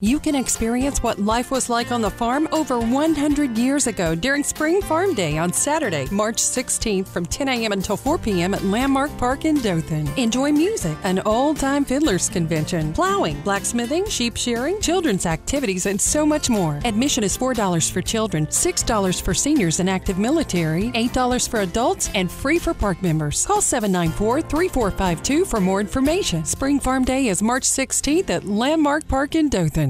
You can experience what life was like on the farm over 100 years ago during Spring Farm Day on Saturday, March 16th from 10 a.m. until 4 p.m. at Landmark Park in Dothan. Enjoy music, an old time fiddlers convention, plowing, blacksmithing, sheep shearing, children's activities, and so much more. Admission is $4 for children, $6 for seniors and active military, $8 for adults, and free for park members. Call 794 3452 for more information. Spring Farm Day is March 16th at Landmark Park in Dothan.